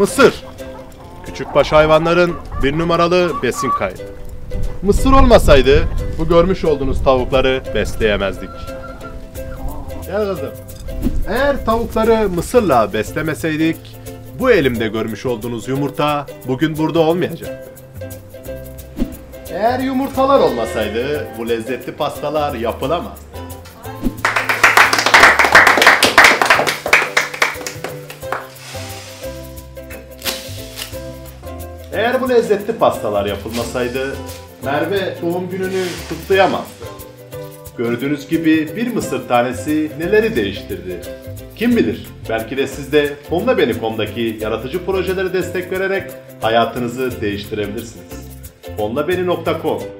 Mısır. Küçükbaş hayvanların bir numaralı besin kaynağı. Mısır olmasaydı bu görmüş olduğunuz tavukları besleyemezdik. Gel kızım. Eğer tavukları mısırla beslemeseydik bu elimde görmüş olduğunuz yumurta bugün burada olmayacaktı. Eğer yumurtalar olmasaydı bu lezzetli pastalar yapılamazdı. Eğer bu lezzetli pastalar yapılmasaydı Merve doğum gününü kutlayamazdı. Gördüğünüz gibi bir mısır tanesi neleri değiştirdi? Kim bilir belki de siz de Kom'daki yaratıcı projeleri destek vererek hayatınızı değiştirebilirsiniz. Fonlabeni.com